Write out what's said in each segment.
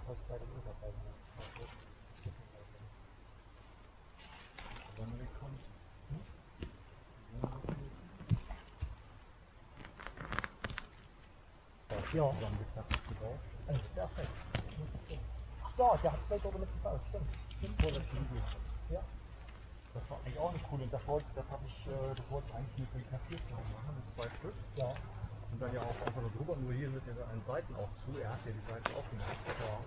Du bei der Mitarbeiter. Wenn wir kommen. Ja, das ist perfekt. Ja, der hat zwei Tage mitgebaut, stimmt. Der Flügel. Ja. Das war eigentlich auch eine coole. Das wollte, das ich, das wollte ich eigentlich mit dem Kaffeeschlag machen, mit zwei Stück. Ja. Und dann ja auch einfach so drüber, nur hier sind ja an Seiten auch zu. Er hat ja die Seiten auch gemacht. Ja.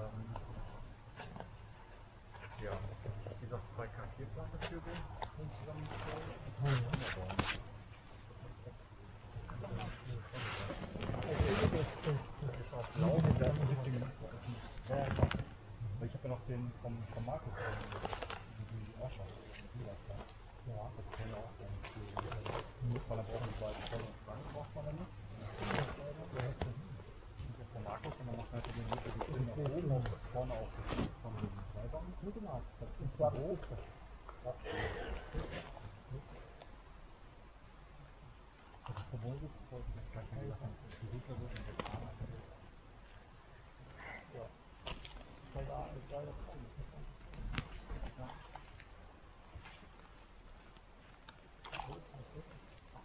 Ähm, ja, wie gesagt, zwei den den zusammengestellt. Das ist auch blau, und da ein bisschen. Ja. Aber Ich habe ja noch den vom, vom Markus die Ausschau. Ja, das kann auch sein. Weil dann brauchen die beiden voll Ja, genau. Das ist ja hoch. Das ist verboten, das wollte ich jetzt gleich mal sagen. Die Siedler sind in der Karte. Weil da ist ja das Ach, den, den, den, äh, Camouflage, nein, das ist. Ist hier. Camouflage. Aber halt Ach, du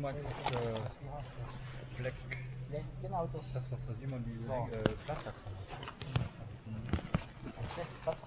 meinst das äh, wie heißt das? Black, Ja, genau das. das was da Simon die Ja. äh, Plattachs hat. Das lässt was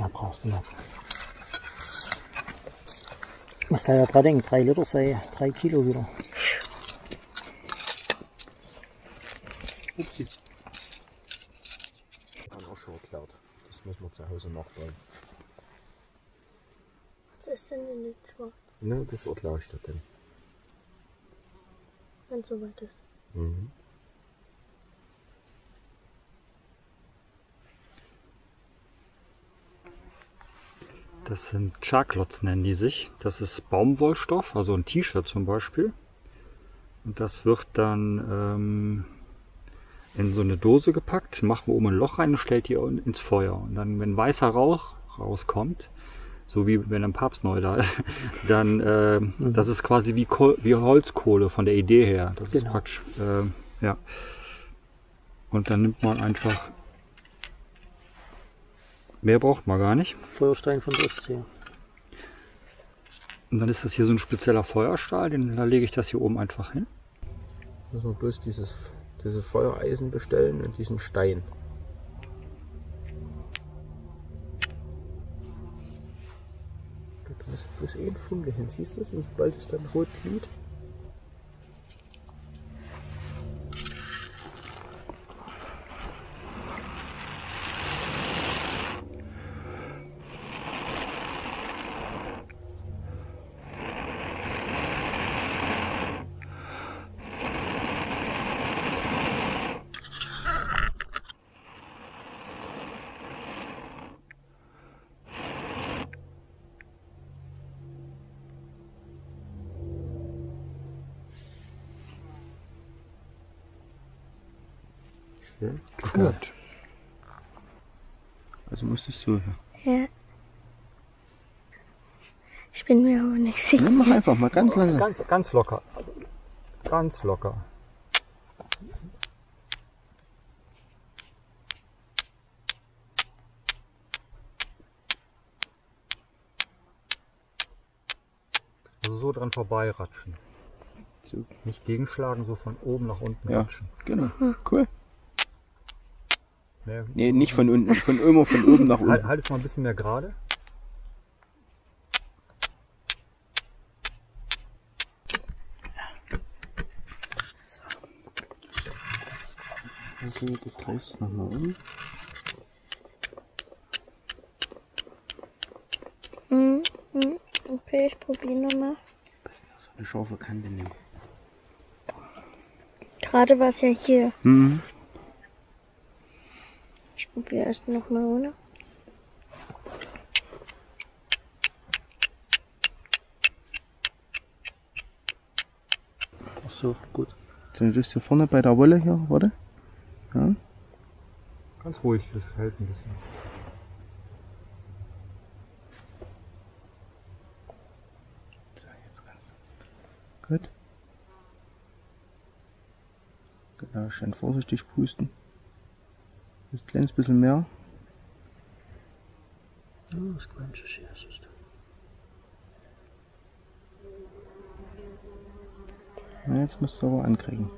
Ja, brauchst du noch. Musst du ja dran denken, drei Liter sei drei Kilo wieder. Upsi. Haben auch schon erklärt. Das muss man zu Hause nachbauen. Was ist denn in den Schwarz, Ne, das erkläre ich dir dann. wenn es soweit ist? Mhm. Das sind Charklots nennen die sich. Das ist Baumwollstoff, also ein T-Shirt zum Beispiel. Und das wird dann ähm, in so eine Dose gepackt, machen wir oben ein Loch rein und stellt die ins Feuer. Und dann, wenn weißer Rauch rauskommt, so wie wenn ein Papst neu da ist, dann äh, das ist quasi wie, Kohl, wie Holzkohle von der Idee her. Das ist Genau. praktisch, äh, ja. Und dann nimmt man einfach mehr braucht man gar nicht. Feuerstein von Ostsee. Und dann ist das hier so ein spezieller Feuerstahl, den, da lege ich das hier oben einfach hin. Müssen wir bloß dieses, diese Feuereisen bestellen und diesen Stein. Da muss bloß ein Funke hin, siehst du das? Und sobald es dann rot glüht, Gut. Also musstest du. Ja. Ich bin mir aber nicht sicher. Ja, mach einfach mal ganz lange. Ganz, ganz locker. Ganz locker. Also so dran vorbeiratschen. Nicht gegenschlagen, so von oben nach unten Ja. ratschen. Genau. Cool. Nee, Nee, nicht von unten, von immer von oben nach halt, unten. halt es mal ein bisschen mehr gerade. Also, du drehst es nochmal um. Mhm. Okay, ich probiere nochmal. So eine scharfe Kante nehmen. Gerade war es ja hier. Mhm. Ich probiere erst nochmal ohne. Ach so, gut. Dann tust du vorne bei der Wolle hier, warte. Ja. Ganz ruhig, das hält ein bisschen. Gut. Genau, schön vorsichtig pusten. Das kleines bisschen mehr. Skończy się coś tam. Na, jetzt musst du aber ankriegen.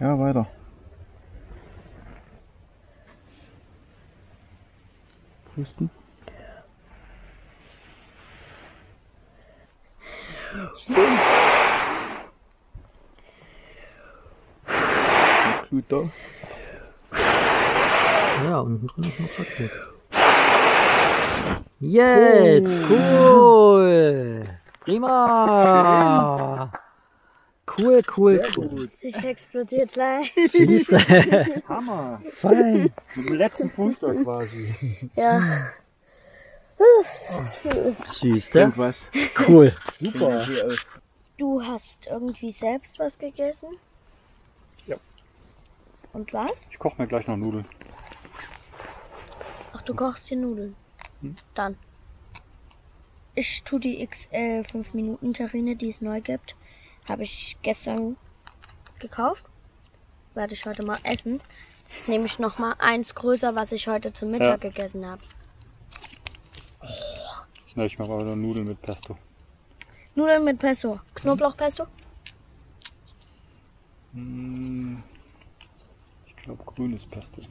Ja, weiter. Pusten. Stimmt. Glut da. Ja, unten drin ist noch Paket. Jetzt! Cool! Prima! Cool, cool, cool. Ich explodiert gleich. Siehst du? Hammer! Fein. Mit dem letzten Booster quasi. Ja. Siehst du? Irgendwas. Cool. Super. Du hast irgendwie selbst was gegessen? Ja. Und was? Ich koche mir gleich noch Nudeln. Ach, du kochst dir Nudeln. Dann. Ich tue die XL 5 Minuten Terrine, die es neu gibt. Habe ich gestern gekauft. Werde ich heute mal essen. Das ist nämlich noch mal eins größer, was ich heute zum Mittag gegessen habe. Ja, ich mache aber nur Nudeln mit Pesto. Nudeln mit Pesto. Knoblauchpesto? Hm, Ich glaube grünes Pesto.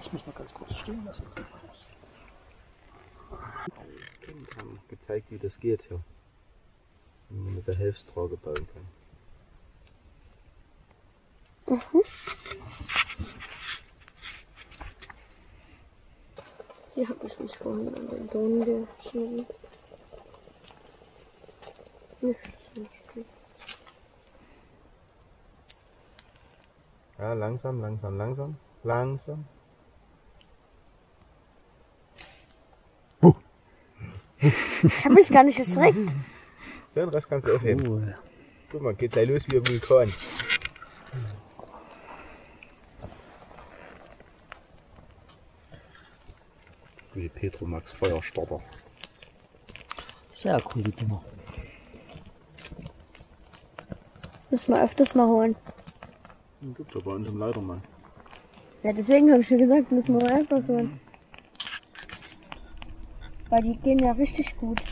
Ich muss mal ganz kurz stehen lassen. haben gezeigt, wie das geht hier. Wie man mit der Hilfstrage bauen kann. Hier habe ich mich vorhin an den Boden geschnitten. Nichts. Ja, langsam, langsam, langsam, langsam. Ich habe mich gar nicht erschreckt. Den Rest kannst du aufheben. Cool. Guck mal, geht gleich los wie ein Vulkan. Wie Petromax Feuerstarter. Sehr cool, die Dinger. Müssen wir öfters mal holen. Gibt aber unserem Leitermann. Ja, deswegen habe ich schon gesagt, müssen wir öfters holen. Weil die gehen ja richtig gut.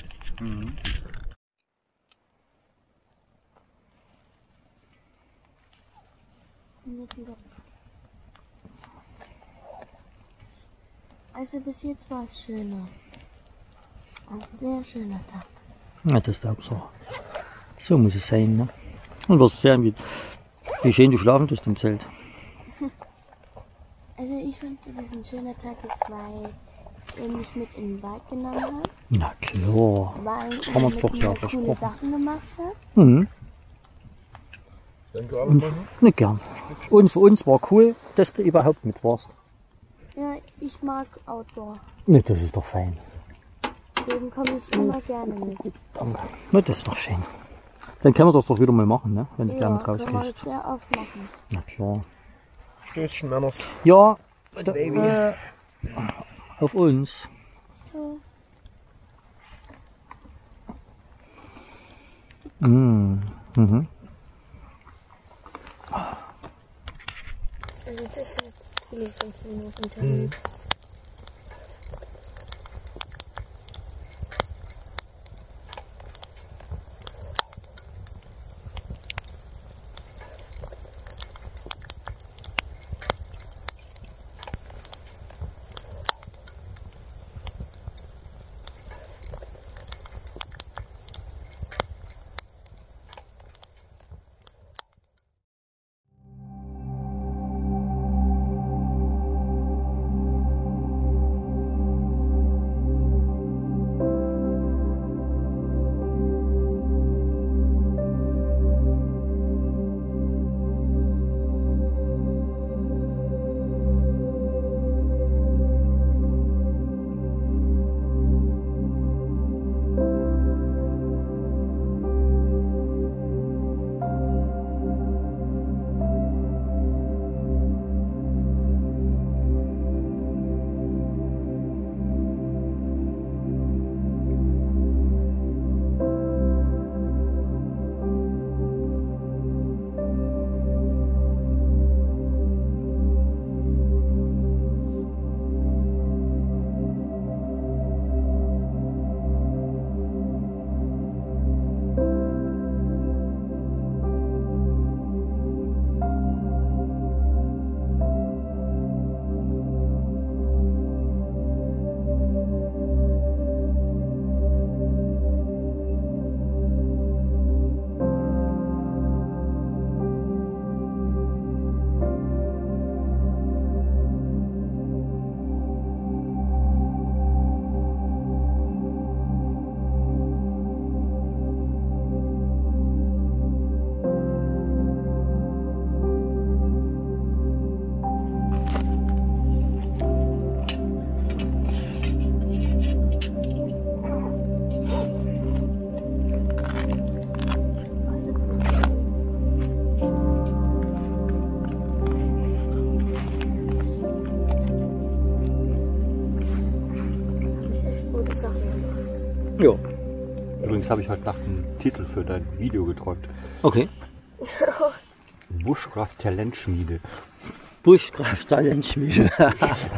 Also bis jetzt war es schöner. Ein sehr schöner Tag. Ja, das ist auch so. So muss es sein, ne? Und wirst sehen, wie, wie schön du schlafen tust im Zelt. Also ich fand, ein schöner Tag ist, weil ihr mich mit in den Wald genommen habt, Na klar. weil ihr wir mit mir coole. Sachen gemacht habt. Mhm. Danke, Und, nicht gern. Und für uns war cool, dass du überhaupt mit warst. Ja, ich mag Outdoor. Ne, das ist doch fein. Deswegen komme ich immer gerne mit. Danke. Ne, das ist doch schön. Dann können wir das doch wieder mal machen, ne? Wenn du Ja, gerne mit können wir das rausgehst. sehr oft machen. Na klar. Stößchen, Männers. Ja, da, Baby. äh, auf uns. So. Mm. Mhm. Also das sind coole fünf Minuten Termin. Hab Übrigens habe ich heute Nacht einen Titel für dein Video geträumt. Okay. Bushcraft Talentschmiede. Buschkraft Talentschmiede. Was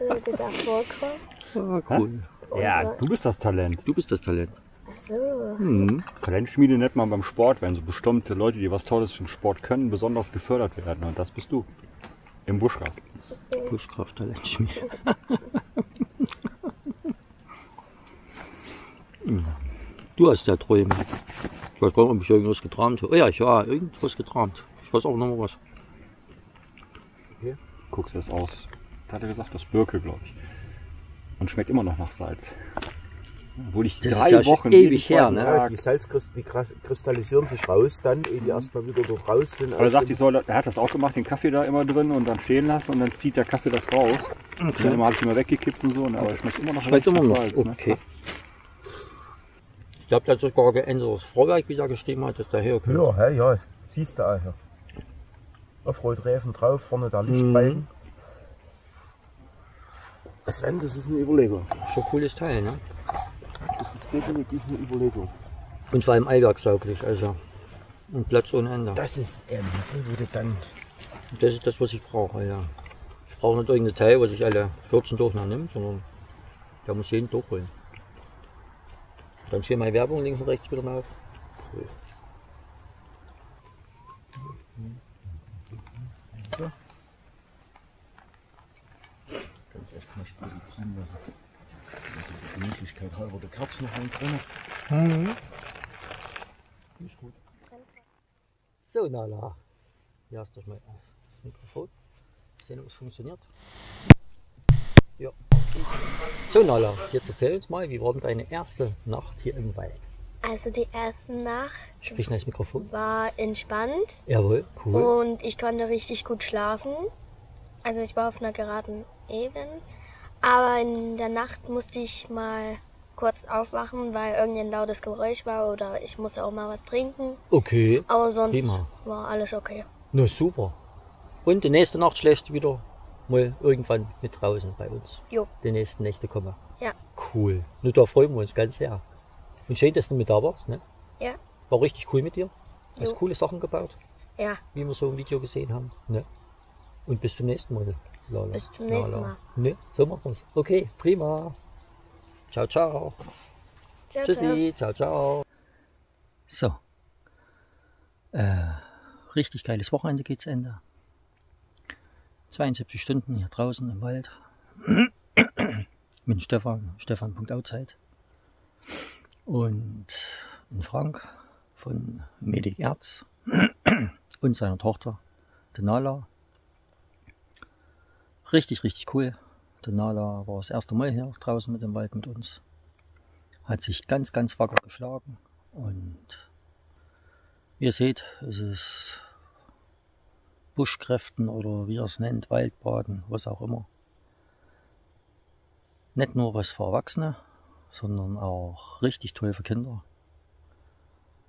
würde da vorkommen? ah, cool. Ja, du bist das Talent. Du bist das Talent. Achso. Mhm. Talentschmiede nennt man beim Sport, wenn so bestimmte Leute, die was Tolles im Sport können, besonders gefördert werden. Und das bist du. Im Bushcraft. Buschkraft Talentschmiede. Du hast ja Träume. Ich weiß gar nicht, ob ich irgendwas geträumt habe. Oh ja, ich habe irgendwas geträumt. Ich weiß auch noch mal was. Guckst das aus. Da hat er gesagt, das Birke, glaube ich. Und schmeckt immer noch nach Salz. Obwohl ich Das ist drei ja Wochen ewig her, ne? Ja, die Salzkristallien die kras- kristallisieren sich raus dann, ehe die erstmal wieder dort raus sind. Aber er sagt, dem- ich soll, er hat das auch gemacht, den Kaffee da immer drin und dann stehen lassen und dann zieht der Kaffee das raus. Und dann habe ich immer weggekippt und so, ne, aber es schmeckt immer noch Schmeckt immer nach noch. Salz, ne? Ich glaube, der hat sogar geändert. Das Vorwerk wieder geschrieben hat, dass der hier kommt. Ja, hä, ja, siehst du auch hier. Offroad-Reifen drauf, vorne der Lichtbalken. Sven, das ist eine Überlegung. Schon ein cooles Teil, ne? Das ist definitiv eine Überlegung. Und vor allem allwerksauglich, also. Und Platz ohne Ende. Das ist ähm, würde dann. Das ist das, was ich brauche, ja. Ich brauche nicht irgendein Teil, was ich alle 14 Durchnahmen nimmt, sondern der muss jeden durchholen. Dann steht meine Werbung links und rechts wieder drauf. Cool. Ganz echt mal Spüle ziehen lassen. Also die Gemütlichkeit halber der Kerzen noch rein drin. Ist gut. So, Nala. Hier hast du mal das Mikrofon. Sehen, ob es funktioniert. So Nala, jetzt erzähl uns mal, wie war denn deine erste Nacht hier im Wald? Also die erste Nacht Sprich in das Mikrofon. war entspannt Jawohl, cool. und ich konnte richtig gut schlafen. Also ich war auf einer geraden Ebene. Aber in der Nacht musste ich mal kurz aufwachen, weil irgendein lautes Geräusch war oder ich musste auch mal was trinken. Okay, Aber sonst Prima. war alles okay. na super. Und die nächste Nacht schläfst du wieder mal irgendwann mit draußen bei uns. Jo. Die nächsten Nächte kommen. Ja. Cool. Nur da freuen wir uns ganz sehr. Und schön, dass du mit da warst, ne? Ja. War richtig cool mit dir. Hast Jo. coole Sachen gebaut, Ja, wie wir so im Video gesehen haben. Ne? Und bis zum nächsten Mal. Lala. Bis zum nächsten Lala. Mal. Ne? So machen wir's. Okay, prima. Ciao, ciao. ciao, ciao. Tschüssi, ciao, ciao. So. Äh, richtig geiles Wochenende geht's Ende. 72 Stunden hier draußen im Wald. Mit Stefan, Stefan.outside. Und in Frank von Medic Erz und seiner Tochter, der Nala. Richtig, richtig cool. Der Nala war das erste Mal hier draußen mit dem Wald mit uns hat sich ganz, ganz wacker geschlagen. Und wie ihr seht, es ist Buschkräften oder wie ihr es nennt, Waldbaden, was auch immer. Nicht nur was für Erwachsene, sondern auch richtig toll für Kinder.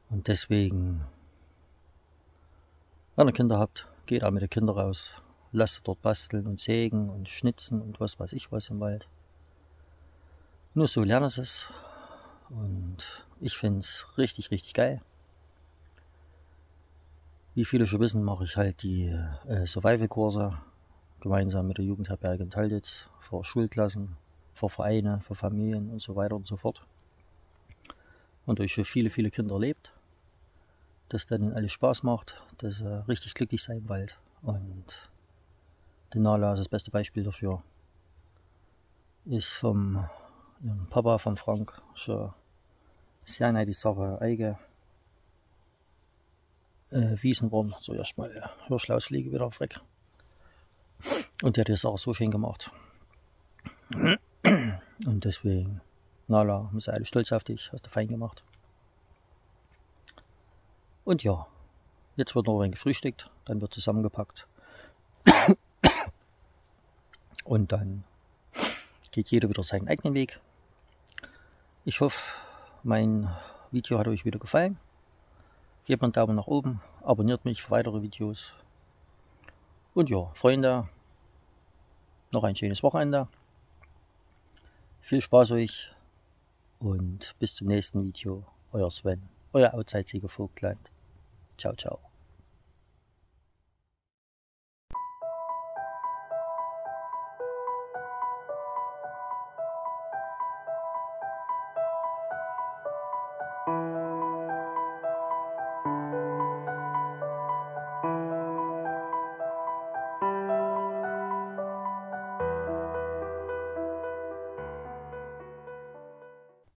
Und deswegen, wenn ihr Kinder habt, geht auch mit den Kindern raus. Lasst dort basteln und sägen und schnitzen und was weiß ich was im Wald. Nur so lernen sie es. Und ich finde es richtig, richtig geil. Wie viele schon wissen, mache ich halt die äh, Survival-Kurse gemeinsam mit der Jugendherberge in Talditz für Schulklassen, für Vereine, für Familien und so weiter und so fort. Und durch viele, viele Kinder erlebt, dass dann alles Spaß macht, dass sie richtig glücklich sein im Wald. Und der Nala ist das beste Beispiel dafür. Ist vom Papa, von Frank, schon sehr neu die Sache eigen äh, wiesen worden. So erstmal ja, Hirschlausfliege wieder weg. Und die hat das auch so schön gemacht. Und deswegen, Nala, sind alle stolz auf dich, hast du fein gemacht. Und ja, jetzt wird noch ein gefrühstückt, dann wird zusammengepackt. Und dann geht jeder wieder seinen eigenen Weg. Ich hoffe, mein Video hat euch wieder gefallen. Gebt mir einen Daumen nach oben, abonniert mich für weitere Videos. Und ja, Freunde, noch ein schönes Wochenende. Viel Spaß euch und bis zum nächsten Video. Euer Sven, euer Outside-Sieger Vogtland. Ciao, ciao.